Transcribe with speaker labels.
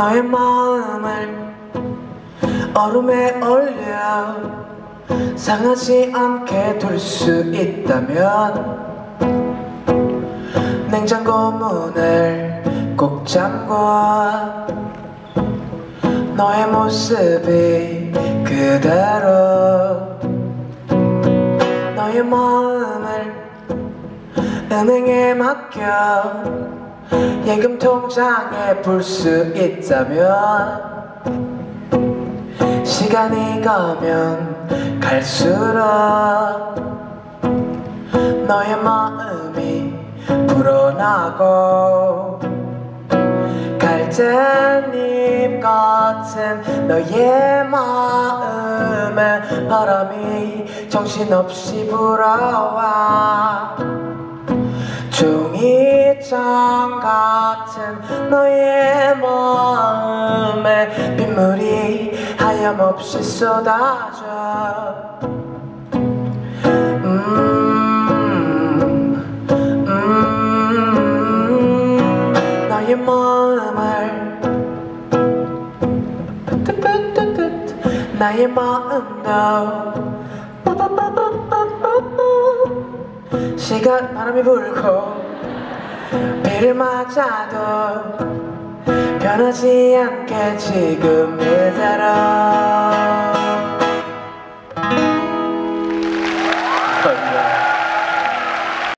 Speaker 1: 너의 마음을 얼음에 올려 상하지 않게 둘 수 있다면 냉장고 문을 꼭 잠궈 너의 모습이 그대로 너의 마음을 은행에 맡겨 예금 통장에 불 수 있다면 시간이 가면 갈수록 너의 마음이 불어나고 갈대잎 같은 너의 마음에 바람이 정신없이 불어와 종이 장 같은 너의 마음에 빗물이 하염없이 쏟아져. 음, 음, 나의 마음을 나의 마음도 시간 바람이 불고 비를 맞아도 변하지 않게 지금 이대로 감사합니다.